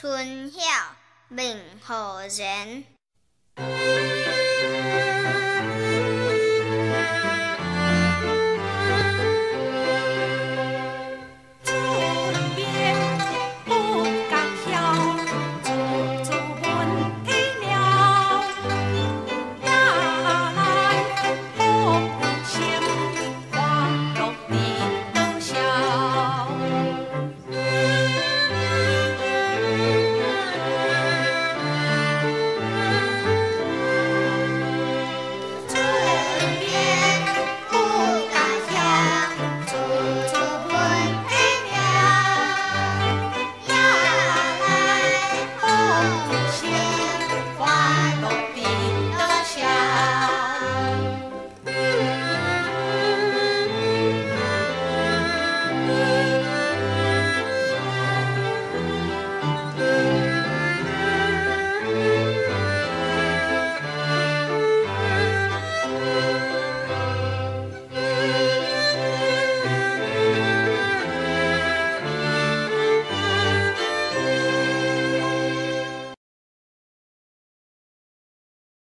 春晓，明何人？